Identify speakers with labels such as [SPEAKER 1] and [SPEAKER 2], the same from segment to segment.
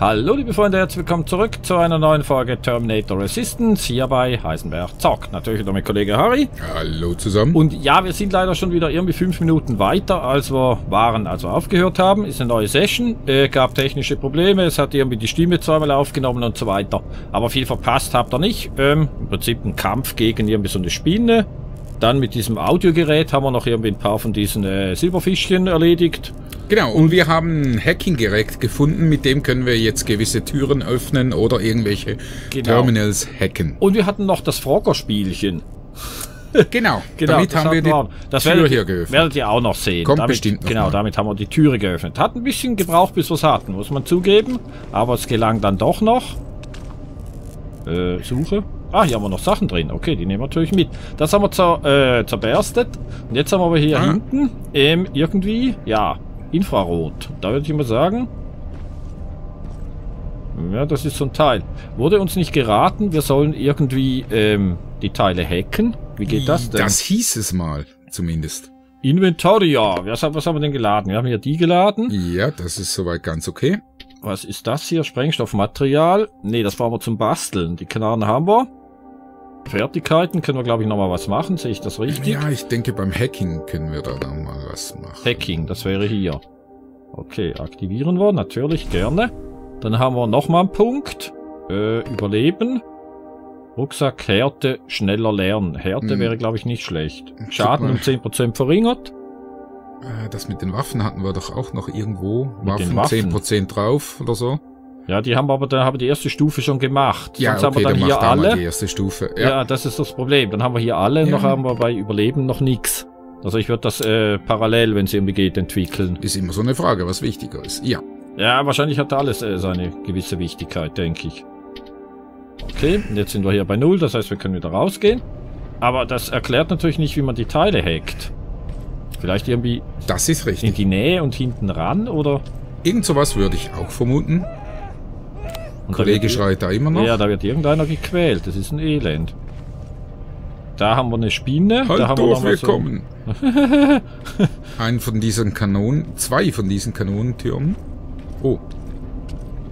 [SPEAKER 1] Hallo liebe Freunde, herzlich willkommen zurück zu einer neuen Folge Terminator Resistance hier bei Heisenberg Zock. Natürlich wieder mit Kollege Harry.
[SPEAKER 2] Hallo zusammen.
[SPEAKER 1] Und ja, wir sind leider schon wieder irgendwie fünf Minuten weiter, als wir waren, also aufgehört haben. Ist eine neue Session, äh, gab technische Probleme, es hat irgendwie die Stimme zweimal aufgenommen und so weiter. Aber viel verpasst habt ihr nicht. Ähm, Im Prinzip ein Kampf gegen irgendwie so eine Spinne. Dann mit diesem Audiogerät haben wir noch irgendwie ein paar von diesen äh, Silberfischchen erledigt.
[SPEAKER 2] Genau, und wir haben ein Hacking-Gerät gefunden, mit dem können wir jetzt gewisse Türen öffnen oder irgendwelche
[SPEAKER 1] Genau.
[SPEAKER 2] Terminals hacken.
[SPEAKER 1] Und wir hatten noch das Frogger-Spielchen.
[SPEAKER 2] Genau,
[SPEAKER 1] Genau,
[SPEAKER 2] damit
[SPEAKER 1] das
[SPEAKER 2] haben wir die
[SPEAKER 1] auch. das
[SPEAKER 2] Tür
[SPEAKER 1] werdet,
[SPEAKER 2] hier geöffnet.
[SPEAKER 1] Werdet ihr auch noch sehen.
[SPEAKER 2] Kommt
[SPEAKER 1] damit,
[SPEAKER 2] bestimmt noch
[SPEAKER 1] Genau,
[SPEAKER 2] mal.
[SPEAKER 1] damit haben wir die Türe geöffnet. Hat ein bisschen gebraucht, bis wir es hatten, muss man zugeben. Aber es gelang dann doch noch. Äh, Suche. Ah, hier haben wir noch Sachen drin. Okay, die nehmen wir natürlich mit. Das haben wir zer, äh, zerberstet. Und jetzt haben wir aber hier
[SPEAKER 2] Ah.
[SPEAKER 1] hinten ähm, irgendwie, ja, Infrarot. Da würde ich mal sagen. Ja, das ist so ein Teil. Wurde uns nicht geraten, wir sollen irgendwie ähm, die Teile hacken? Wie geht das denn?
[SPEAKER 2] Das hieß es mal, zumindest.
[SPEAKER 1] Inventoria. Was, haben- was haben wir denn geladen? Wir haben hier die geladen.
[SPEAKER 2] Ja, das ist soweit ganz okay.
[SPEAKER 1] Was ist das hier? Sprengstoffmaterial? Nee, das brauchen wir zum Basteln. Die Knarren haben wir. Fertigkeiten können wir, glaube ich, nochmal was machen. Sehe ich das richtig?
[SPEAKER 2] Ja, ich denke, beim Hacking können wir da dann mal was machen.
[SPEAKER 1] Hacking, das wäre hier. Okay, aktivieren wir. Natürlich, gerne. Dann haben wir nochmal einen Punkt. Äh, überleben. Rucksack, Härte, schneller lernen. Härte
[SPEAKER 2] Hm.
[SPEAKER 1] wäre, glaube ich, nicht schlecht. Schaden um 10% verringert.
[SPEAKER 2] Äh, Das mit den Waffen hatten wir doch auch noch irgendwo. Waffen,
[SPEAKER 1] Waffen?
[SPEAKER 2] 10% drauf oder so.
[SPEAKER 1] Ja, die haben wir aber, da haben wir die erste Stufe schon gemacht.
[SPEAKER 2] Ja,
[SPEAKER 1] Sonst
[SPEAKER 2] okay,
[SPEAKER 1] haben wir
[SPEAKER 2] dann
[SPEAKER 1] dann hier alle.
[SPEAKER 2] die erste Stufe.
[SPEAKER 1] Ja.
[SPEAKER 2] Ja,
[SPEAKER 1] das ist das Problem. Dann haben wir hier alle,
[SPEAKER 2] Ja.
[SPEAKER 1] noch haben wir bei Überleben noch nix. Also ich würde das äh, parallel, wenn es irgendwie geht, entwickeln.
[SPEAKER 2] ist immer so eine Frage, was wichtiger ist. Ja,
[SPEAKER 1] Ja, wahrscheinlich hat alles äh, seine gewisse Wichtigkeit, denke ich. Okay, und jetzt sind wir hier bei Null, das heißt, wir können wieder rausgehen. Aber das erklärt natürlich nicht, wie man die Teile hackt. Vielleicht irgendwie
[SPEAKER 2] das ist
[SPEAKER 1] in
[SPEAKER 2] richtig.
[SPEAKER 1] die Nähe und hinten ran, oder?
[SPEAKER 2] Irgend sowas würde ich auch vermuten.
[SPEAKER 1] Und
[SPEAKER 2] Kollege
[SPEAKER 1] wird-
[SPEAKER 2] schreit da immer noch.
[SPEAKER 1] Ja, da wird irgendeiner gequält. Das ist ein Elend. Da haben wir eine Spinne.
[SPEAKER 2] halt
[SPEAKER 1] da haben wir noch mal
[SPEAKER 2] wir
[SPEAKER 1] so-
[SPEAKER 2] kommen. Ein von diesen Kanonen, zwei von diesen Kanonentürmen. Oh,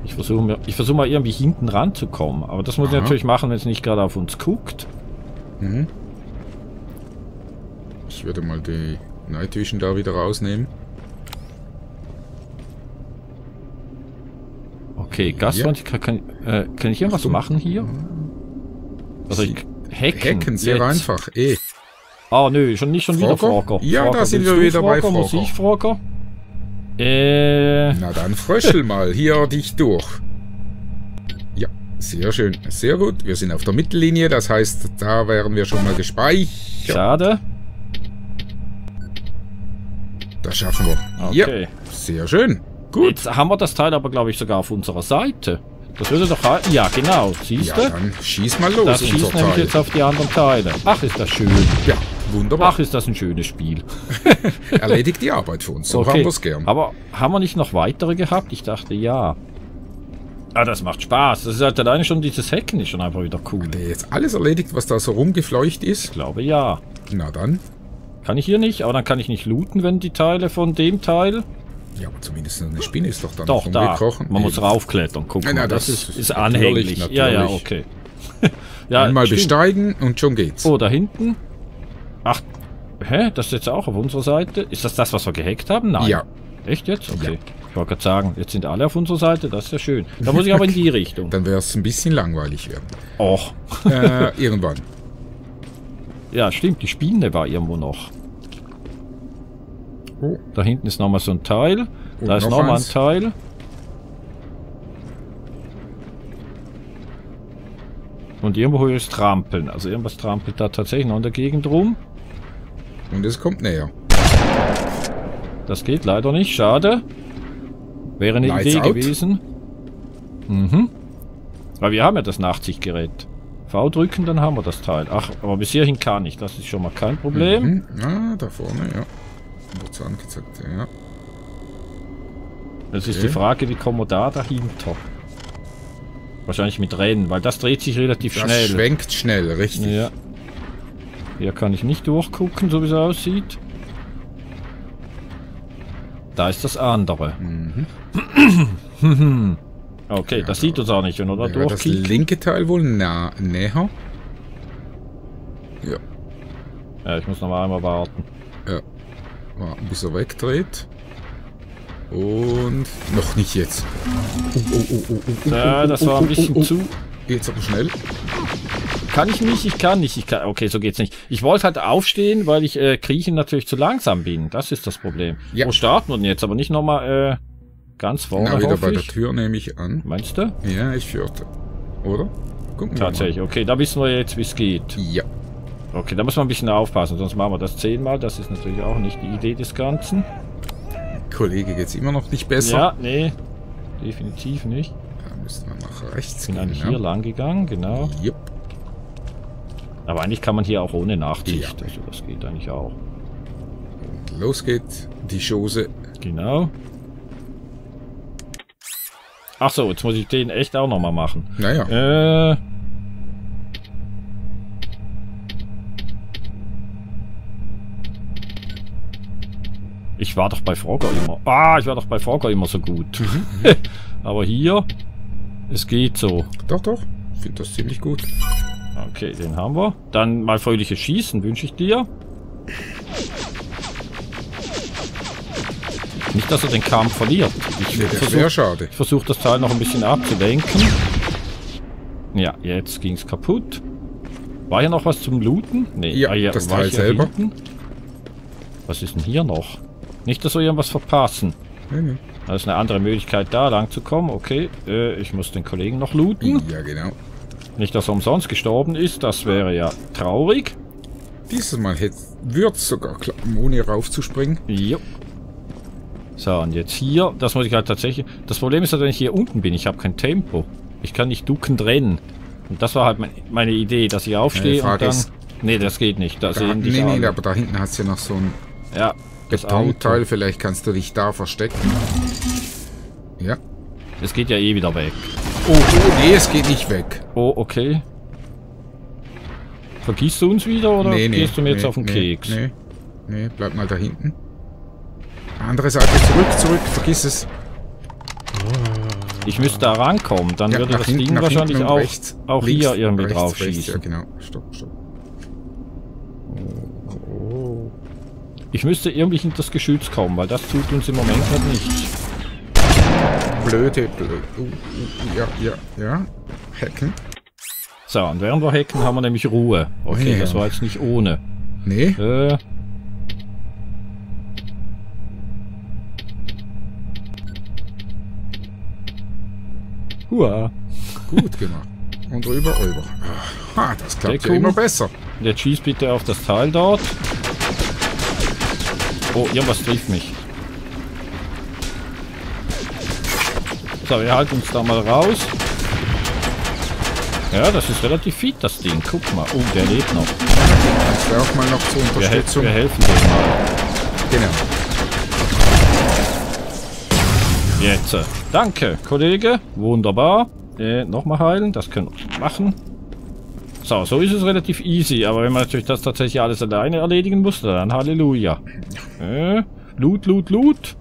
[SPEAKER 1] Ich versuche mir, ich versuche mal irgendwie hinten ranzukommen. Aber das muss ich
[SPEAKER 2] Aha.
[SPEAKER 1] natürlich machen, wenn es nicht gerade auf uns guckt.
[SPEAKER 2] mhm. Ich würde mal die Night Vision da wieder rausnehmen.
[SPEAKER 1] Okay, Gaswand, kann, kann, äh, kann ich irgendwas machen hier? Also ich hacken.
[SPEAKER 2] Hacken, sehr
[SPEAKER 1] jetzt.
[SPEAKER 2] einfach. Eh.
[SPEAKER 1] Ah, nö, schon nicht schon wieder
[SPEAKER 2] Frogger?
[SPEAKER 1] Frogger.
[SPEAKER 2] Ja,
[SPEAKER 1] Frogger,
[SPEAKER 2] da sind
[SPEAKER 1] willst
[SPEAKER 2] wir wieder bei
[SPEAKER 1] Frogger? Muss ich Frogger? Äh,
[SPEAKER 2] Na dann fröschel mal hier dich durch. Ja, sehr schön. Sehr gut. Wir sind auf der Mittellinie, das heißt, da wären wir schon mal gespeichert.
[SPEAKER 1] schade.
[SPEAKER 2] Das schaffen wir.
[SPEAKER 1] Okay.
[SPEAKER 2] Ja, sehr schön. Gut.
[SPEAKER 1] Jetzt haben wir das Teil aber, glaube ich, sogar auf unserer Seite. Das würde doch... he- Ja, genau. Siehst
[SPEAKER 2] Ja,
[SPEAKER 1] du?
[SPEAKER 2] dann schieß mal los,
[SPEAKER 1] das schießt nämlich jetzt auf die anderen Teile. Ach, ist das schön.
[SPEAKER 2] Ja, wunderbar.
[SPEAKER 1] Ach, ist das ein schönes Spiel.
[SPEAKER 2] Erledigt die Arbeit für uns. So haben wir's gern.
[SPEAKER 1] Aber haben wir nicht noch weitere gehabt? Ich dachte, ja. Ah, das macht Spaß. Das ist halt alleine schon dieses Hacken ist schon einfach wieder cool.
[SPEAKER 2] Hat er jetzt alles erledigt, was da so rumgefleucht
[SPEAKER 1] Ich
[SPEAKER 2] ist?
[SPEAKER 1] glaube, ja.
[SPEAKER 2] Na dann.
[SPEAKER 1] Kann ich hier nicht, aber dann kann ich nicht looten, wenn die Teile von dem Teil...
[SPEAKER 2] Ja, aber zumindest eine Spinne ist doch dann
[SPEAKER 1] Doch, da. Man muss
[SPEAKER 2] Eben.
[SPEAKER 1] raufklettern. Guck
[SPEAKER 2] Ja,
[SPEAKER 1] das,
[SPEAKER 2] das
[SPEAKER 1] ist,
[SPEAKER 2] ist
[SPEAKER 1] ist
[SPEAKER 2] natürlich,
[SPEAKER 1] anhänglich. Ja, ja, okay. ja,
[SPEAKER 2] Einmal
[SPEAKER 1] stimmt.
[SPEAKER 2] besteigen und schon geht's.
[SPEAKER 1] Oh, da hinten. Ach, hä? Das ist jetzt auch auf unserer Seite? Ist das das, was wir gehackt haben? Nein.
[SPEAKER 2] Ja.
[SPEAKER 1] Echt jetzt? Okay. Ich wollte gerade sagen, jetzt sind alle auf unserer Seite. Das ist ja schön. Da muss ich aber in die Richtung.
[SPEAKER 2] Dann wäre es ein bisschen langweilig werden.
[SPEAKER 1] Och.
[SPEAKER 2] äh, irgendwann.
[SPEAKER 1] Ja, stimmt. Die Spinne war irgendwo noch.
[SPEAKER 2] Oh,
[SPEAKER 1] Da hinten ist nochmal so ein Teil.
[SPEAKER 2] Und
[SPEAKER 1] Da ist
[SPEAKER 2] noch
[SPEAKER 1] nochmal ein. Teil. Und irgendwo ist Trampeln. Also irgendwas trampelt da tatsächlich noch in der Gegend rum.
[SPEAKER 2] und es kommt näher.
[SPEAKER 1] Das geht leider nicht. Schade. Wäre eine
[SPEAKER 2] Lights
[SPEAKER 1] Idee
[SPEAKER 2] out.
[SPEAKER 1] gewesen. Mhm. Aber wir haben ja das Nachtsichtgerät. V drücken, dann haben wir das Teil. Ach, aber bis hierhin kann ich. Das ist schon mal kein Problem.
[SPEAKER 2] Mhm. Ah, da vorne, ja. Wurde angezeigt, ja.
[SPEAKER 1] Ist
[SPEAKER 2] Okay.
[SPEAKER 1] die Frage, wie kommen wir da dahinter? Wahrscheinlich mit Rennen, weil das dreht sich relativ
[SPEAKER 2] Das
[SPEAKER 1] schnell.
[SPEAKER 2] schwenkt schnell, richtig.
[SPEAKER 1] Ja. Hier kann ich nicht durchgucken, so wie es aussieht. Da ist das andere.
[SPEAKER 2] Mhm.
[SPEAKER 1] Okay,
[SPEAKER 2] Ja,
[SPEAKER 1] das
[SPEAKER 2] da-
[SPEAKER 1] sieht uns auch nicht, er da
[SPEAKER 2] Ja, das linke Teil wohl nah, näher. Ja,
[SPEAKER 1] Ja, ich muss noch mal einmal warten.
[SPEAKER 2] Ja. Warten, bis er wegdreht. Und noch nicht jetzt. Oh, oh, oh, oh, oh, oh,
[SPEAKER 1] Ja,
[SPEAKER 2] oh,
[SPEAKER 1] das
[SPEAKER 2] oh,
[SPEAKER 1] war ein
[SPEAKER 2] oh,
[SPEAKER 1] bisschen
[SPEAKER 2] oh, oh.
[SPEAKER 1] zu...
[SPEAKER 2] Jetzt aber schnell.
[SPEAKER 1] Kann ich nicht, ich kann nicht, ich kann... Okay, so geht's nicht. Ich wollte halt aufstehen, weil ich äh, kriechen natürlich zu langsam bin. Das ist das Problem.
[SPEAKER 2] Ja.
[SPEAKER 1] Wo starten wir denn jetzt? Aber nicht nochmal äh, ganz vorne,
[SPEAKER 2] Na, wieder bei der. Tür nehme ich an.
[SPEAKER 1] Meinst du?
[SPEAKER 2] Ja, ich führte. Oder? Gucken
[SPEAKER 1] Tatsächlich, okay, da wissen wir jetzt, wie es geht.
[SPEAKER 2] mal. Ja.
[SPEAKER 1] Okay, da muss man ein bisschen aufpassen, sonst machen wir das zehnmal. Das ist natürlich auch nicht die Idee des Ganzen.
[SPEAKER 2] Kollege geht's immer noch nicht besser.
[SPEAKER 1] Ja, nee, definitiv nicht.
[SPEAKER 2] Da müssen wir nach rechts
[SPEAKER 1] Bin
[SPEAKER 2] gehen.
[SPEAKER 1] eigentlich
[SPEAKER 2] ja.
[SPEAKER 1] hier lang gegangen, genau.
[SPEAKER 2] Jupp.
[SPEAKER 1] Aber eigentlich kann man hier auch ohne Nachsicht.
[SPEAKER 2] Ja.
[SPEAKER 1] Also das geht eigentlich auch.
[SPEAKER 2] Los geht die Chose.
[SPEAKER 1] Genau. Ach so, jetzt muss ich den echt auch nochmal machen.
[SPEAKER 2] Naja,
[SPEAKER 1] Äh. Ich war doch bei Frogger immer. Ah, ich war doch bei Frogger immer so gut. Aber hier, es geht so.
[SPEAKER 2] doch, doch. Ich finde das ziemlich gut.
[SPEAKER 1] Okay, den haben wir. Dann mal fröhliches Schießen wünsche ich dir. Nicht, dass er den Kampf verliert. Ich
[SPEAKER 2] das
[SPEAKER 1] versuche
[SPEAKER 2] wäre schade.
[SPEAKER 1] ich versuch das Teil noch ein bisschen abzulenken. Ja, jetzt ging's kaputt. War hier noch was zum Looten? Nee,
[SPEAKER 2] Ja,
[SPEAKER 1] ah,
[SPEAKER 2] das Teil selber.
[SPEAKER 1] hinten? Was ist denn hier noch? Nicht, dass wir irgendwas verpassen.
[SPEAKER 2] Nee.
[SPEAKER 1] Da ist eine andere Möglichkeit da, lang zu kommen. Okay, äh, ich muss den Kollegen noch looten.
[SPEAKER 2] Ja, genau.
[SPEAKER 1] Nicht, dass er umsonst gestorben ist. Das wäre ja traurig.
[SPEAKER 2] Dieses Mal wird es sogar klappen, ohne raufzuspringen.
[SPEAKER 1] Jo. So, und jetzt hier. Das muss ich halt tatsächlich... Das Problem ist halt, wenn ich hier unten bin, ich habe kein Tempo. Ich kann nicht duckend rennen. Und das war halt mein, meine Idee, dass ich aufstehe
[SPEAKER 2] Frage
[SPEAKER 1] und dann...
[SPEAKER 2] ist-
[SPEAKER 1] nee, das geht nicht. Da
[SPEAKER 2] Da,
[SPEAKER 1] sehen die
[SPEAKER 2] nee, nee, aber da hinten hast du ja noch so ein
[SPEAKER 1] Ja,
[SPEAKER 2] Betonteil.
[SPEAKER 1] Auto.
[SPEAKER 2] Vielleicht kannst du dich da verstecken. Ja.
[SPEAKER 1] Es geht ja eh wieder weg.
[SPEAKER 2] Oh, oh, nee, es geht nicht weg.
[SPEAKER 1] Oh, okay. Vergisst du uns wieder oder
[SPEAKER 2] nee, nee.
[SPEAKER 1] gehst du mir jetzt
[SPEAKER 2] nee,
[SPEAKER 1] auf den
[SPEAKER 2] nee,
[SPEAKER 1] Keks?
[SPEAKER 2] Nee, nee, bleib mal da hinten. Andere Seite, zurück, zurück, vergiss es.
[SPEAKER 1] Ich müsste da rankommen, dann
[SPEAKER 2] Ja,
[SPEAKER 1] würde das
[SPEAKER 2] hinten,
[SPEAKER 1] Ding wahrscheinlich auch,
[SPEAKER 2] rechts,
[SPEAKER 1] auch
[SPEAKER 2] links,
[SPEAKER 1] hier irgendwie
[SPEAKER 2] rechts,
[SPEAKER 1] drauf
[SPEAKER 2] rechts,
[SPEAKER 1] schießen.
[SPEAKER 2] Ja, genau. Stopp, stopp.
[SPEAKER 1] Ich müsste irgendwie hinter das Geschütz kommen, weil das tut uns im Moment halt nichts.
[SPEAKER 2] Blöde, blöde. Uh, uh, ja, ja, ja. Hacken.
[SPEAKER 1] So, und während wir hacken, haben wir nämlich Ruhe. Okay,
[SPEAKER 2] Ja.
[SPEAKER 1] das war jetzt nicht ohne.
[SPEAKER 2] Nee,
[SPEAKER 1] Äh. Hua.
[SPEAKER 2] gut gemacht. Und rüber, rüber. Ah, das klappt ja immer besser.
[SPEAKER 1] Jetzt schieß bitte auf das Teil dort. Oh, irgendwas trifft mich. So, wir halten uns da mal raus. Ja, das ist relativ fit, das Ding. Guck mal. Oh, der lebt noch.
[SPEAKER 2] Das wäre auch mal noch zur Unterstützung.
[SPEAKER 1] wir helfen dem mal.
[SPEAKER 2] Genau.
[SPEAKER 1] Jetzt. Danke, Kollege. Wunderbar. Äh, nochmal heilen. Das können wir machen. So, so ist es relativ easy. Aber wenn man natürlich das tatsächlich alles alleine erledigen muss, dann Halleluja. Äh, Loot, Loot, Loot.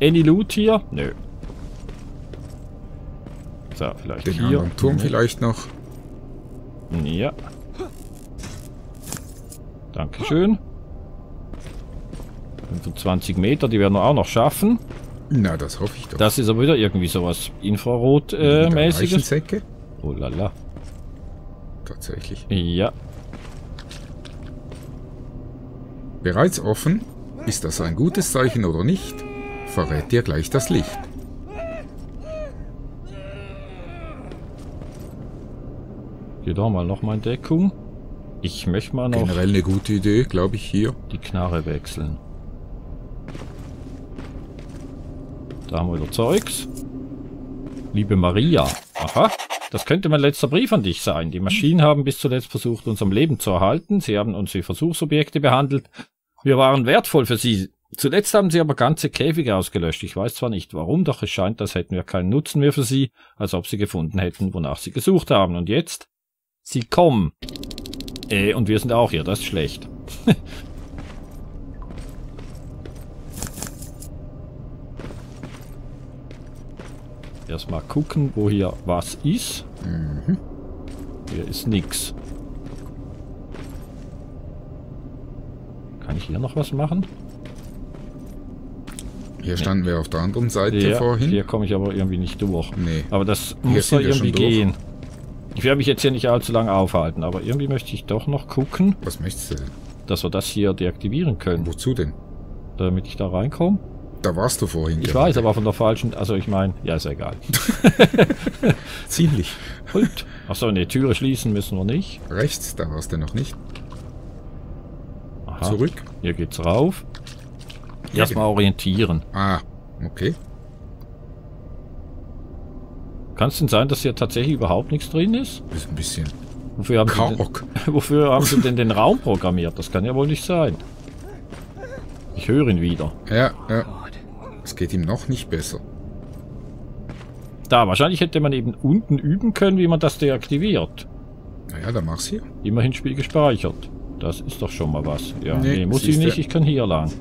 [SPEAKER 1] Any Loot hier? Nö. So, vielleicht
[SPEAKER 2] Den
[SPEAKER 1] hier.
[SPEAKER 2] anderen Turm
[SPEAKER 1] Nee.
[SPEAKER 2] vielleicht noch.
[SPEAKER 1] Ja. Dankeschön. 25 Meter, die werden wir auch noch schaffen.
[SPEAKER 2] Na, das hoffe ich doch.
[SPEAKER 1] Das ist aber wieder irgendwie sowas Infrarot-mäßiges.
[SPEAKER 2] Leichensäcke?
[SPEAKER 1] oh lala.
[SPEAKER 2] Tatsächlich.
[SPEAKER 1] Ja.
[SPEAKER 2] Bereits offen? Ist das ein gutes Zeichen oder nicht? Verrät dir gleich das Licht.
[SPEAKER 1] Hier doch mal noch mal in Deckung. Ich möchte mal noch
[SPEAKER 2] Generell eine gute Idee, glaube ich, hier.
[SPEAKER 1] die Knarre wechseln. Da haben wir wieder Zeugs. Liebe Maria. Aha. Das könnte mein letzter Brief an dich sein. Die Maschinen haben bis zuletzt versucht, uns am Leben zu erhalten. Sie haben uns wie Versuchsobjekte behandelt. Wir waren wertvoll für sie. Zuletzt haben sie aber ganze Käfige ausgelöscht. Ich weiß zwar nicht warum, doch es scheint, als hätten wir keinen Nutzen mehr für sie, als ob sie gefunden hätten, wonach sie gesucht haben. Und jetzt? Sie kommen. Äh, und wir sind auch hier, das ist schlecht. Erstmal gucken, wo hier was ist.
[SPEAKER 2] Mhm.
[SPEAKER 1] Hier ist nix. Kann ich hier noch was machen?
[SPEAKER 2] Hier standen wir auf der anderen Seite
[SPEAKER 1] Ja,
[SPEAKER 2] vorhin.
[SPEAKER 1] hier komme ich aber irgendwie nicht durch.
[SPEAKER 2] Nee.
[SPEAKER 1] Aber das
[SPEAKER 2] Hier
[SPEAKER 1] muss doch
[SPEAKER 2] schon
[SPEAKER 1] irgendwie gehen. Ich werde mich jetzt hier nicht allzu lange aufhalten, aber irgendwie möchte ich doch noch gucken,
[SPEAKER 2] Was möchtest du denn?
[SPEAKER 1] dass wir das hier deaktivieren können,
[SPEAKER 2] Wozu denn?
[SPEAKER 1] damit ich da reinkomme.
[SPEAKER 2] Da warst du vorhin.
[SPEAKER 1] Ich
[SPEAKER 2] gerade.
[SPEAKER 1] weiß, aber von der falschen, also ich meine, ja, ist egal.
[SPEAKER 2] Ziemlich.
[SPEAKER 1] Halt. Achso, ne, Türe schließen müssen wir nicht.
[SPEAKER 2] Rechts, da warst du noch nicht.
[SPEAKER 1] Aha.
[SPEAKER 2] Zurück.
[SPEAKER 1] Hier geht's rauf.
[SPEAKER 2] Ja,
[SPEAKER 1] Erstmal orientieren.
[SPEAKER 2] Ah, okay.
[SPEAKER 1] Kann es denn sein, dass hier tatsächlich überhaupt nichts drin ist?
[SPEAKER 2] Ist ein bisschen
[SPEAKER 1] Wofür haben, Sie denn, wofür haben Sie denn den Raum programmiert? Das kann ja wohl nicht sein. Ich höre ihn wieder.
[SPEAKER 2] Ja, ja. Geht ihm noch nicht besser.
[SPEAKER 1] Da, wahrscheinlich hätte man eben unten üben können, wie man das deaktiviert.
[SPEAKER 2] Naja, dann mach's hier.
[SPEAKER 1] Immerhin Spiel gespeichert. Das ist doch schon mal was. Ja,
[SPEAKER 2] Nee,
[SPEAKER 1] nee, muss ich nicht, ich kann hier lang.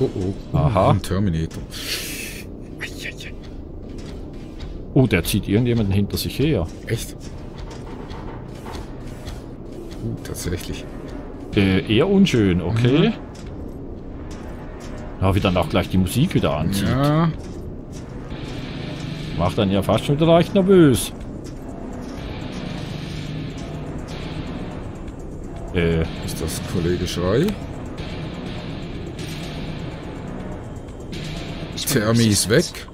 [SPEAKER 2] Oh, oh.
[SPEAKER 1] Aha.
[SPEAKER 2] Ein Terminator.
[SPEAKER 1] Oh, der zieht irgendjemanden hinter sich her.
[SPEAKER 2] Echt? Uh, tatsächlich.
[SPEAKER 1] Äh, eher unschön, okay.
[SPEAKER 2] Mhm.
[SPEAKER 1] Ja, wie dann auch gleich die Musik wieder anzieht.
[SPEAKER 2] Ja,
[SPEAKER 1] Macht dann ja fast schon wieder leicht nervös. Äh,
[SPEAKER 2] ist das Kollege Schrei? Thermi ist weg.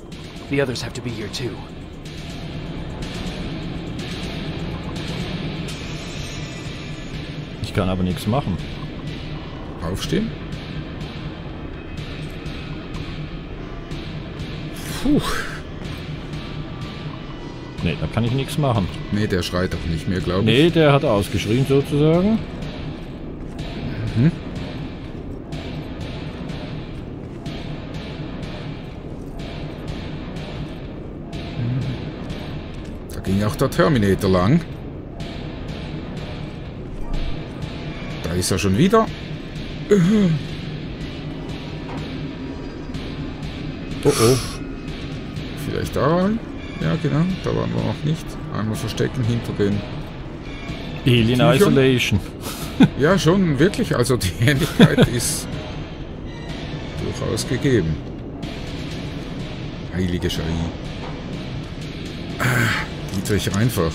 [SPEAKER 3] The others have to be here too.
[SPEAKER 1] ich kann aber nichts machen.
[SPEAKER 2] Aufstehen. Puh.
[SPEAKER 1] Nee, da kann ich nichts machen.
[SPEAKER 2] Nee, der schreit auch nicht mehr, glaube ich.
[SPEAKER 1] Nee, der hat ausgeschrien sozusagen.
[SPEAKER 2] Da ging auch der Terminator lang. Da ist er schon wieder.
[SPEAKER 1] Oh oh.
[SPEAKER 2] Vielleicht da rein? Ja, genau. Da waren wir noch nicht. Einmal verstecken hinter den...
[SPEAKER 1] Alien
[SPEAKER 2] Tüchern?
[SPEAKER 1] Isolation.
[SPEAKER 2] Ja, schon, wirklich. Also die Ähnlichkeit ist durchaus gegeben. Heilige Schei. Ah, Dietrich einfach.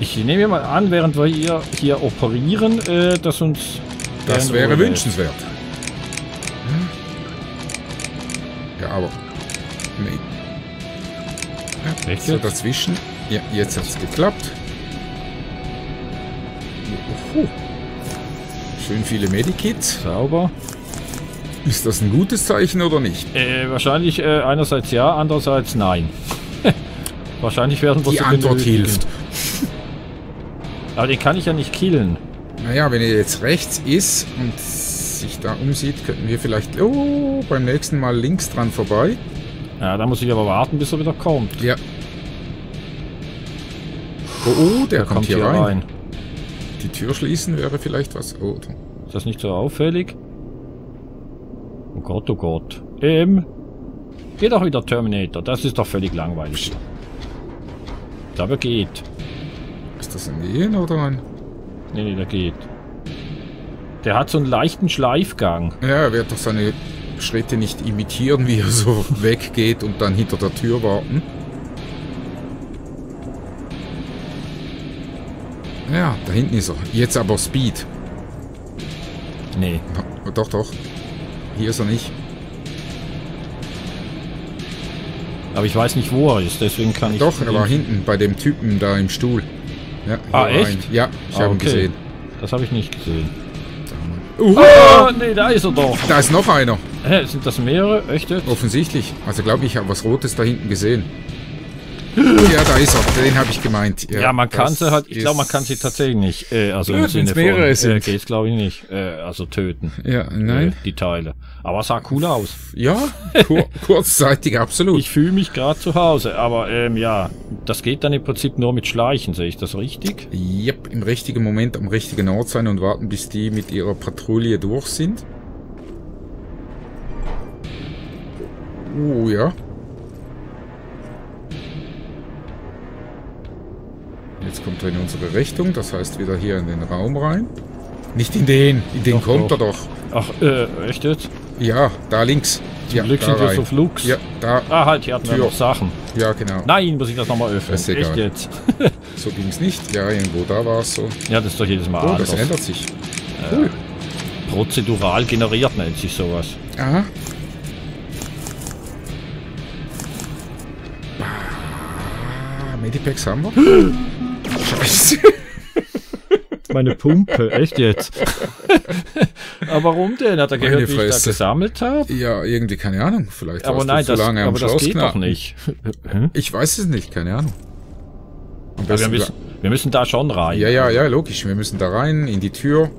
[SPEAKER 1] Ich nehme mal an, während wir hier, hier operieren, äh, dass uns...
[SPEAKER 2] Das wäre wünschenswert.
[SPEAKER 1] Echt
[SPEAKER 2] so
[SPEAKER 1] jetzt?
[SPEAKER 2] dazwischen. Ja, jetzt hat's geklappt. Uhu. Schön viele Medikits.
[SPEAKER 1] Sauber.
[SPEAKER 2] Ist das ein gutes Zeichen oder nicht?
[SPEAKER 1] Äh, wahrscheinlich äh, einerseits ja, andererseits nein. wahrscheinlich werden wir
[SPEAKER 2] Die Antwort hilft.
[SPEAKER 1] Aber den kann ich ja nicht killen.
[SPEAKER 2] Naja, wenn er jetzt rechts ist und sich da umsieht, könnten wir vielleicht oh, beim nächsten Mal links dran vorbei.
[SPEAKER 1] Ja, da muss ich aber warten, bis er wieder kommt.
[SPEAKER 2] Ja. Oh, oh der, kommt, hier rein. Die Tür schließen wäre vielleicht was. Oh,
[SPEAKER 1] Ist das nicht so auffällig? Oh Gott, oh Gott. Ähm. Geht doch wieder Terminator. Das ist doch völlig langweilig. Ich glaube, er geht.
[SPEAKER 2] ist das ein Ehen oder ein...
[SPEAKER 1] Nee, nee, der geht. Der hat so einen leichten Schleifgang.
[SPEAKER 2] Ja, er wird doch seine Schritte nicht imitieren, wie er so weggeht und dann hinter der Tür warten. Ja, da hinten ist er. Jetzt aber Speed.
[SPEAKER 1] Nee.
[SPEAKER 2] Oh, Doch, doch. Hier ist er nicht.
[SPEAKER 1] Aber ich weiß nicht, wo er ist, deswegen kann ich...
[SPEAKER 2] Doch, er war hinten bei dem Typen da im Stuhl. Ja,
[SPEAKER 1] Ah, echt?
[SPEAKER 2] Ja, ich
[SPEAKER 1] Ah,
[SPEAKER 2] habe ihn
[SPEAKER 1] okay.
[SPEAKER 2] gesehen.
[SPEAKER 1] Das habe ich nicht gesehen.
[SPEAKER 2] Uh,
[SPEAKER 1] Ah, nee, da ist er doch.
[SPEAKER 2] Da ist noch einer.
[SPEAKER 1] Hä, sind das mehrere? Echt?
[SPEAKER 2] Offensichtlich. Also glaube ich, habe was Rotes da hinten gesehen. Ja, da ist er. Den habe ich gemeint. Ja,
[SPEAKER 1] Ja, man kann sie halt, ich glaube, man kann sie tatsächlich nicht, äh, also im
[SPEAKER 2] Töten,
[SPEAKER 1] Sinne
[SPEAKER 2] mehrere
[SPEAKER 1] von, äh, geht's glaube ich nicht, äh, also töten,
[SPEAKER 2] Ja,
[SPEAKER 1] äh,
[SPEAKER 2] nein.
[SPEAKER 1] die Teile. Aber es sah cool aus.
[SPEAKER 2] Ja, kur kurzzeitig, absolut.
[SPEAKER 1] Ich fühle mich gerade zu Hause, aber ähm, ja, das geht dann im Prinzip nur mit Schleichen, sehe ich das richtig?
[SPEAKER 2] Yep, im richtigen Moment am richtigen Ort sein und warten, bis die mit ihrer Patrouille durch sind. Oh ja. Jetzt kommt er in unsere Richtung, das heißt wieder hier in den Raum rein. Nicht in den, in den
[SPEAKER 1] Doch,
[SPEAKER 2] kommt
[SPEAKER 1] doch.
[SPEAKER 2] er doch.
[SPEAKER 1] Ach, äh, echt jetzt?
[SPEAKER 2] Ja, da links.
[SPEAKER 1] Zum
[SPEAKER 2] ja,
[SPEAKER 1] Glück sind wir so Flux.
[SPEAKER 2] Ja, da.
[SPEAKER 1] Ah, halt, hier hatten wir
[SPEAKER 2] Tür.
[SPEAKER 1] noch Sachen.
[SPEAKER 2] Ja, genau.
[SPEAKER 1] Nein, muss ich das nochmal öffnen.
[SPEAKER 2] Ist egal.
[SPEAKER 1] Echt jetzt?
[SPEAKER 2] So ging es nicht. Ja, irgendwo da war es so.
[SPEAKER 1] Ja, das ist doch jedes Mal
[SPEAKER 2] Oh,
[SPEAKER 1] anders.
[SPEAKER 2] das ändert sich. Cool.
[SPEAKER 1] Prozedural generiert nennt sich sowas.
[SPEAKER 2] Aha. Ah, Medipacks haben wir. Scheiße.
[SPEAKER 1] Meine Pumpe, echt jetzt? aber warum denn? Hat er
[SPEAKER 2] Meine
[SPEAKER 1] gehört, wie ich da gesammelt habe?
[SPEAKER 2] Ja, irgendwie, keine Ahnung. Vielleicht
[SPEAKER 1] Aber
[SPEAKER 2] warst
[SPEAKER 1] nein,
[SPEAKER 2] du zu
[SPEAKER 1] das,
[SPEAKER 2] lange am Schloss
[SPEAKER 1] geht doch nicht. Hä?
[SPEAKER 2] Ich weiß es nicht, keine Ahnung.
[SPEAKER 1] Wir, müssen, wir müssen da schon rein.
[SPEAKER 2] ja, ja, ja, logisch. Wir müssen da rein, in die Tür.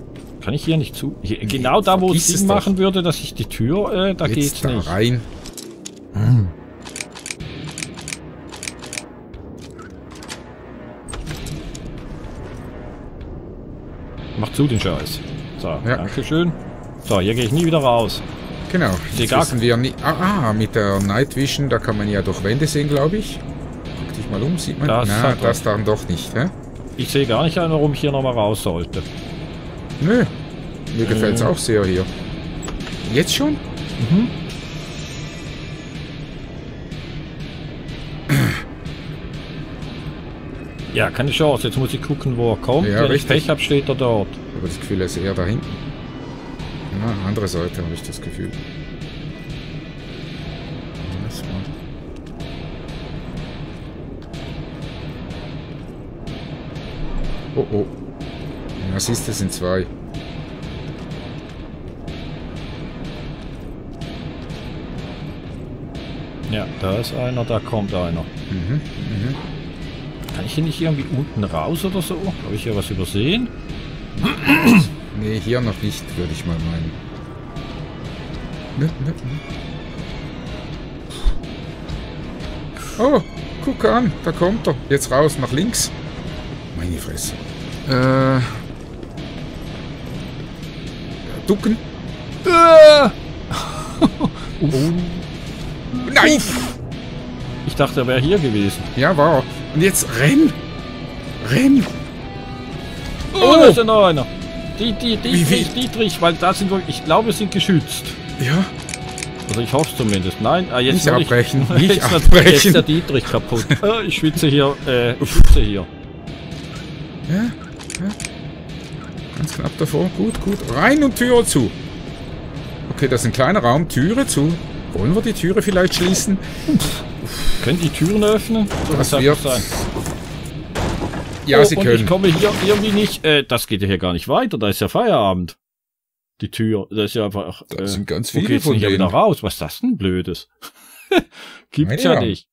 [SPEAKER 1] Kann ich hier nicht zu? Hier, genau da, wo es Sinn
[SPEAKER 2] doch.
[SPEAKER 1] machen würde, dass ich die Tür, äh, da
[SPEAKER 2] Jetzt
[SPEAKER 1] geht's
[SPEAKER 2] da
[SPEAKER 1] nicht.
[SPEAKER 2] rein.
[SPEAKER 1] Mach zu den Scheiß. So,
[SPEAKER 2] Ja.
[SPEAKER 1] Dankeschön. So, hier gehe ich nie wieder raus.
[SPEAKER 2] Genau. Jetzt
[SPEAKER 1] gar-
[SPEAKER 2] wissen wir nie. Ah, ah, mit der Night Vision, da kann man ja durch Wände sehen, glaube ich. Guck dich mal um, sieht man.
[SPEAKER 1] Das
[SPEAKER 2] Na, das dann doch nicht, hä?
[SPEAKER 1] Ich sehe gar nicht warum ich hier nochmal raus sollte.
[SPEAKER 2] Nö. Mir gefällt's
[SPEAKER 1] Äh.
[SPEAKER 2] auch sehr hier. Jetzt schon?
[SPEAKER 1] Mhm. Ja, keine Chance. Jetzt muss ich gucken, wo er kommt.
[SPEAKER 2] Ja,
[SPEAKER 1] Wenn ich
[SPEAKER 2] richtig.
[SPEAKER 1] Pech habe, steht er dort.
[SPEAKER 2] Aber das Gefühl, er ist eher da hinten. Na, andere Seite habe ich das Gefühl. Das Oh oh. Ja, siehst du, sind zwei.
[SPEAKER 1] Ja, da ist einer, da kommt einer.
[SPEAKER 2] Mhm, mhm.
[SPEAKER 1] Kann ich hier nicht irgendwie unten raus oder so? Habe ich hier was übersehen?
[SPEAKER 2] Nee, hier noch nicht, würde ich mal meinen. Ne, ne, ne. Oh, guck an, da kommt er. Jetzt raus, nach links. Meine Fresse. Äh. Ducken.
[SPEAKER 1] Äh!
[SPEAKER 2] Oh. Nein!
[SPEAKER 1] Ich dachte, er wäre hier gewesen.
[SPEAKER 2] Ja, war. Und jetzt renn! Renn!
[SPEAKER 1] Oh,
[SPEAKER 2] Oh!
[SPEAKER 1] da ist ja noch einer. Die, die,
[SPEAKER 2] Wie
[SPEAKER 1] Dietrich,
[SPEAKER 2] viel?
[SPEAKER 1] Dietrich, weil da sind wir, ich glaube, wir sind geschützt.
[SPEAKER 2] Ja,
[SPEAKER 1] Also ich hoffe zumindest. Nein, ah, jetzt
[SPEAKER 2] Nicht abbrechen,
[SPEAKER 1] jetzt
[SPEAKER 2] nicht
[SPEAKER 1] der-
[SPEAKER 2] abbrechen.
[SPEAKER 1] Jetzt ist der Dietrich kaputt. Ah, ich schwitze hier, äh, ich schwitze hier.
[SPEAKER 2] ja, ja. Ganz knapp davor. Gut, gut. Rein und Türe zu. Okay, das ist ein kleiner Raum. Türe zu. Wollen wir die Türe vielleicht schließen?
[SPEAKER 1] Können die Türen öffnen? So,
[SPEAKER 2] Das wird...
[SPEAKER 1] sein?
[SPEAKER 2] Ja,
[SPEAKER 1] oh,
[SPEAKER 2] sie können.
[SPEAKER 1] ich komme hier irgendwie nicht, äh, das geht ja hier gar nicht weiter, da ist ja Feierabend. Die Tür, das ist ja einfach,
[SPEAKER 2] Da
[SPEAKER 1] äh,
[SPEAKER 2] sind ganz
[SPEAKER 1] wo
[SPEAKER 2] viele
[SPEAKER 1] geht's denn
[SPEAKER 2] von
[SPEAKER 1] hier wieder raus? Was ist das denn Blödes? Gibt's
[SPEAKER 2] Ja,
[SPEAKER 1] ja, nicht.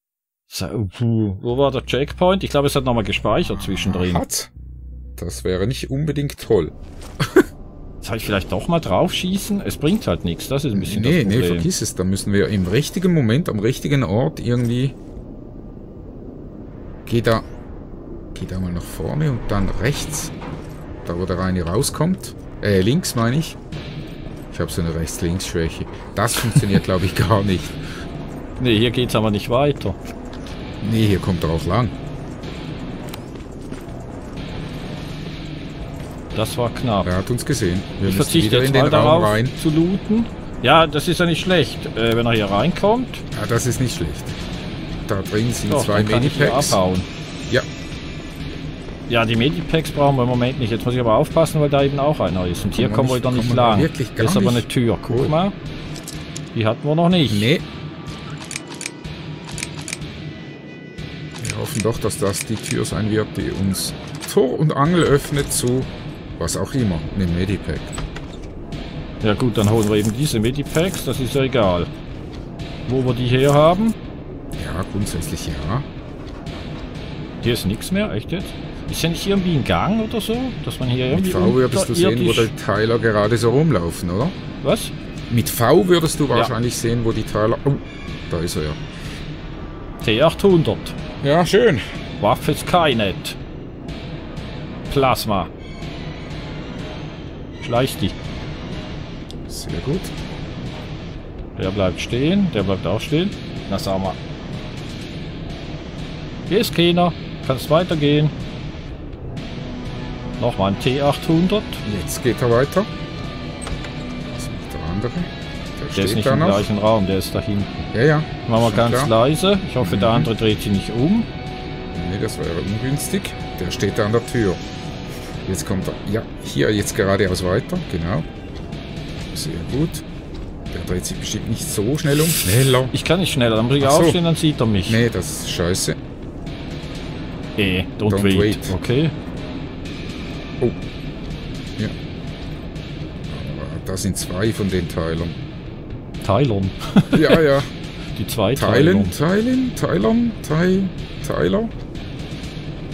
[SPEAKER 1] So, wo war der Checkpoint? Ich glaube, es hat nochmal gespeichert zwischendrin.
[SPEAKER 2] Hat. Das wäre nicht unbedingt toll.
[SPEAKER 1] Soll ich vielleicht doch mal drauf schießen? Es bringt halt nichts, das ist ein bisschen
[SPEAKER 2] Nee,
[SPEAKER 1] das
[SPEAKER 2] nee,
[SPEAKER 1] Problem.
[SPEAKER 2] vergiss es. Da müssen wir im richtigen Moment, am richtigen Ort irgendwie... Geh da... Geh da mal nach vorne und dann rechts. Da, wo der Reine rauskommt. Äh, links meine ich. Ich habe so eine Rechts-Links-Schwäche. Das funktioniert, glaube ich, gar nicht.
[SPEAKER 1] Nee, hier geht's aber nicht weiter.
[SPEAKER 2] Nee, hier kommt er auch lang.
[SPEAKER 1] Das war knapp.
[SPEAKER 2] Er hat uns gesehen. Wir
[SPEAKER 1] ich verzichte jetzt
[SPEAKER 2] in den
[SPEAKER 1] mal
[SPEAKER 2] Raum
[SPEAKER 1] darauf
[SPEAKER 2] rein.
[SPEAKER 1] zu looten. Ja, das ist ja nicht schlecht, äh, wenn er hier reinkommt.
[SPEAKER 2] Ja, das ist nicht schlecht. Da drin sind
[SPEAKER 1] Doch,
[SPEAKER 2] zwei Medipacks.
[SPEAKER 1] abhauen.
[SPEAKER 2] Ja,
[SPEAKER 1] Ja, die Medipacks brauchen wir im Moment nicht. Jetzt muss ich aber aufpassen, weil da eben auch einer ist. Und hier kommen wir wieder nicht lang.
[SPEAKER 2] wirklich gar
[SPEAKER 1] das ist aber eine. Tür. Guck
[SPEAKER 2] Cool.
[SPEAKER 1] mal. Die hatten wir noch nicht.
[SPEAKER 2] nee. Wir hoffen doch, dass das die Tür sein wird, die uns Tor und Angel öffnet zu was auch immer, einem Medipack.
[SPEAKER 1] Ja gut, dann holen wir eben diese Medipacks. Das ist ja egal. Wo wir die her haben.
[SPEAKER 2] Ja, grundsätzlich ja.
[SPEAKER 1] Hier ist nichts mehr. Echt jetzt? Ist ja nicht irgendwie ein Gang oder so? Dass man hier
[SPEAKER 2] Mit V würdest du sehen, wo die Teiler gerade so rumlaufen, oder?
[SPEAKER 1] Was?
[SPEAKER 2] Mit V würdest du wahrscheinlich sehen, wo die Teiler... Oh, da ist er ja.
[SPEAKER 1] T800.
[SPEAKER 2] Ja, schön.
[SPEAKER 1] Waffe Skynet. Plasma. Schleich dich.
[SPEAKER 2] Sehr gut.
[SPEAKER 1] Der bleibt stehen, der bleibt auch stehen. Na sag mal. Hier ist keiner. Kannst weitergehen. Nochmal ein T800.
[SPEAKER 2] Jetzt geht er weiter. Was macht der andere? Der,
[SPEAKER 1] Der
[SPEAKER 2] steht
[SPEAKER 1] ist nicht im
[SPEAKER 2] noch.
[SPEAKER 1] gleichen Raum, der ist da hinten.
[SPEAKER 2] Ja, ja.
[SPEAKER 1] Machen wir ganz
[SPEAKER 2] klar.
[SPEAKER 1] leise. Ich hoffe, der
[SPEAKER 2] Mhm.
[SPEAKER 1] andere dreht sich nicht um.
[SPEAKER 2] Nee, das wäre ungünstig. Der steht da an der Tür. Jetzt kommt er. Ja, hier jetzt geradeaus weiter. Genau. Sehr gut. Der dreht sich bestimmt nicht so schnell um. Schneller.
[SPEAKER 1] Ich kann nicht schneller, dann muss ich
[SPEAKER 2] so.
[SPEAKER 1] aufstehen, dann sieht er mich.
[SPEAKER 2] Nee, das ist scheiße.
[SPEAKER 1] Eh, don't,
[SPEAKER 2] Don't
[SPEAKER 1] wait.
[SPEAKER 2] wait.
[SPEAKER 1] Okay.
[SPEAKER 2] Oh. Ja. Aber da sind zwei von den Teilern.
[SPEAKER 1] Tylon.
[SPEAKER 2] Ja, ja.
[SPEAKER 1] Die zwei
[SPEAKER 2] Teilen,
[SPEAKER 1] Tylon.
[SPEAKER 2] Teilen, Teilern, Teil, Teiler.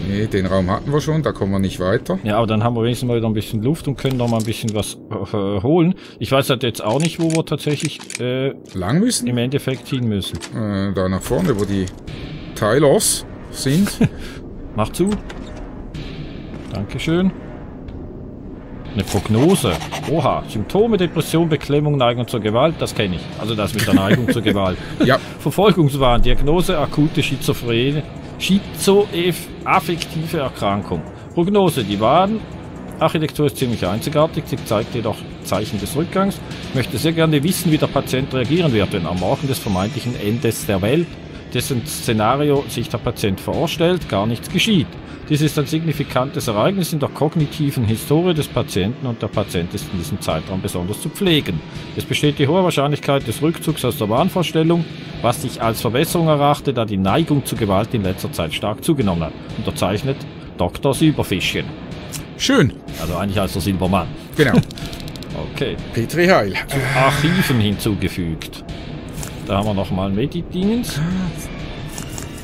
[SPEAKER 2] Nee, den Raum hatten wir schon, da kommen wir nicht weiter.
[SPEAKER 1] Ja, aber dann haben wir wenigstens mal wieder ein bisschen Luft und können noch mal ein bisschen was äh, holen. Ich weiß halt jetzt auch nicht, wo wir tatsächlich äh,
[SPEAKER 2] Lang müssen.
[SPEAKER 1] im Endeffekt hin müssen.
[SPEAKER 2] Äh, da nach vorne, wo die Tylers sind.
[SPEAKER 1] Mach zu. Dankeschön. Eine Prognose. Oha. Symptome, Depression, Beklemmung, Neigung zur Gewalt. Das kenne ich. Also das mit der Neigung zur Gewalt.
[SPEAKER 2] ja,
[SPEAKER 1] Verfolgungswahn, Diagnose, akute Schizophrenie, schizoaffektive Erkrankung. Prognose, die Warenarchitektur ist ziemlich einzigartig, sie zeigt jedoch Zeichen des Rückgangs. Ich möchte sehr gerne wissen, wie der Patient reagieren wird, wenn am Morgen des vermeintlichen Endes der Welt, dessen Szenario sich der Patient vorstellt, gar nichts geschieht. Dies ist ein signifikantes Ereignis in der kognitiven Historie des Patienten und der Patient ist in diesem Zeitraum besonders zu pflegen. Es besteht die hohe Wahrscheinlichkeit des Rückzugs aus der Wahnvorstellung, was ich als Verbesserung erachte, da die Neigung zu Gewalt in letzter Zeit stark zugenommen hat. Unterzeichnet Dr. Silberfischchen.
[SPEAKER 2] schön.
[SPEAKER 1] Also eigentlich als der Silbermann.
[SPEAKER 2] Genau.
[SPEAKER 1] Okay.
[SPEAKER 2] Petri Heil.
[SPEAKER 1] Archiven hinzugefügt. Da haben wir nochmal Medidingens.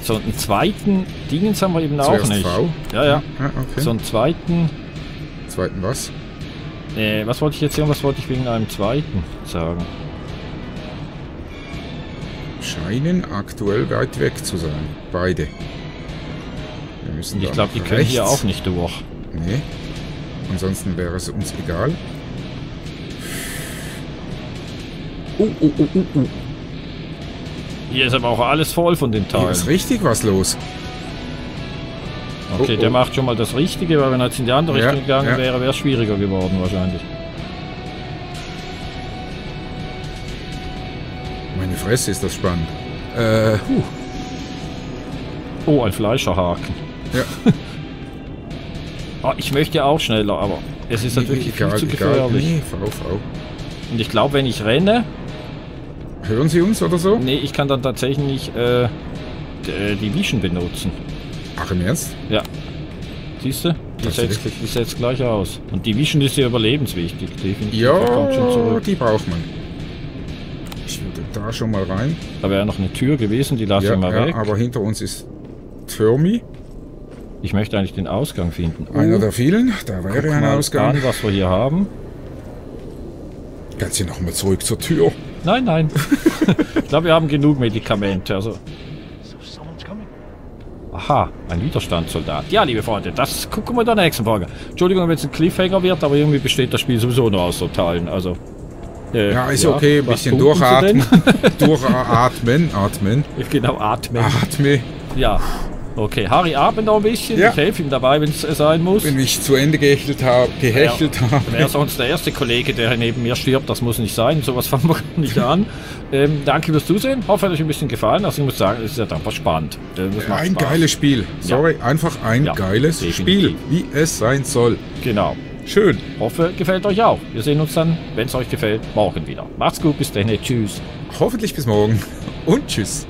[SPEAKER 1] So einen zweiten Dingens haben wir eben auch
[SPEAKER 2] Zuerst
[SPEAKER 1] nicht.
[SPEAKER 2] V.
[SPEAKER 1] Ja, ja.
[SPEAKER 2] Ah, okay.
[SPEAKER 1] So einen zweiten.
[SPEAKER 2] Zweiten was?
[SPEAKER 1] Äh, was wollte ich jetzt und was wollte ich wegen einem zweiten sagen?
[SPEAKER 2] Scheinen aktuell weit weg zu sein. Beide. Wir müssen
[SPEAKER 1] ich glaube, die
[SPEAKER 2] nach
[SPEAKER 1] können hier
[SPEAKER 2] rechts.
[SPEAKER 1] auch nicht durch.
[SPEAKER 2] Nee. Ansonsten wäre es uns egal. Oh, oh, oh, oh, oh.
[SPEAKER 1] Hier ist aber auch alles voll von den
[SPEAKER 2] Hier
[SPEAKER 1] Teilen.
[SPEAKER 2] ist richtig was los.
[SPEAKER 1] Okay,
[SPEAKER 2] oh,
[SPEAKER 1] der
[SPEAKER 2] oh.
[SPEAKER 1] macht schon mal das Richtige, weil wenn er jetzt in die andere
[SPEAKER 2] Ja,
[SPEAKER 1] Richtung gegangen
[SPEAKER 2] ja.
[SPEAKER 1] wäre, wäre es schwieriger geworden wahrscheinlich.
[SPEAKER 2] Meine Fresse ist das spannend. Äh, huh.
[SPEAKER 1] Oh, ein Fleischerhaken.
[SPEAKER 2] Ja.
[SPEAKER 1] Ah, ich möchte auch schneller, aber es ist halt wirklich viel zu gefährlich.
[SPEAKER 2] Nee, VV.
[SPEAKER 1] Und ich glaube, wenn ich renne,
[SPEAKER 2] Hören Sie uns oder so?
[SPEAKER 1] nee, ich kann dann tatsächlich äh, äh, die Vision benutzen.
[SPEAKER 2] Ach, im Ernst?
[SPEAKER 1] Ja. Siehst du? Die die setzt gleich aus. Und die Vision ist ja überlebenswichtig, definitiv.
[SPEAKER 2] Ja, die braucht man. Ich würde da schon mal rein.
[SPEAKER 1] Da wäre noch eine Tür gewesen, die lasse
[SPEAKER 2] Ja,
[SPEAKER 1] ich mal
[SPEAKER 2] ja,
[SPEAKER 1] weg.
[SPEAKER 2] aber hinter uns ist Thermi.
[SPEAKER 1] Ich möchte eigentlich den Ausgang finden.
[SPEAKER 2] Einer
[SPEAKER 1] Oh,
[SPEAKER 2] der vielen. Da wäre ein Ausgang.
[SPEAKER 1] an, was wir hier haben.
[SPEAKER 2] Kannst du nochmal zurück zur Tür?
[SPEAKER 1] Nein, nein. ich glaube, wir haben genug Medikamente. Also, aha, ein Widerstandssoldat. Ja, liebe Freunde, das gucken wir in der nächsten Folge. Entschuldigung, wenn es ein Cliffhanger wird, aber irgendwie besteht das Spiel sowieso nur aus so Teilen. Also, äh,
[SPEAKER 2] Ja, ist okay. Ein bisschen durchatmen. durchatmen. Atmen.
[SPEAKER 1] genau, atmen.
[SPEAKER 2] Atme.
[SPEAKER 1] Ja. Okay, Harry atmet noch ein bisschen.
[SPEAKER 2] Ja.
[SPEAKER 1] Ich helfe ihm dabei, wenn es sein muss.
[SPEAKER 2] Wenn ich zu Ende gehechelt habe, gehechelt
[SPEAKER 1] Wer
[SPEAKER 2] habe.
[SPEAKER 1] sonst der erste Kollege, der neben mir stirbt, das muss nicht sein. Sowas fangen wir nicht an. Ähm, danke fürs Zusehen. Hoffe, hat euch ein bisschen gefallen. Also ich muss sagen, es ist ja einfach spannend. Äh,
[SPEAKER 2] Ein
[SPEAKER 1] Spaß.
[SPEAKER 2] geiles Spiel. Sorry, einfach ein
[SPEAKER 1] Ja,
[SPEAKER 2] geiles
[SPEAKER 1] definitiv.
[SPEAKER 2] Spiel, wie es sein soll.
[SPEAKER 1] Genau.
[SPEAKER 2] Schön.
[SPEAKER 1] Hoffe, gefällt euch auch. Wir sehen uns dann, wenn es euch gefällt, morgen wieder. Macht's gut, bis dann. Tschüss.
[SPEAKER 2] Hoffentlich bis morgen und tschüss.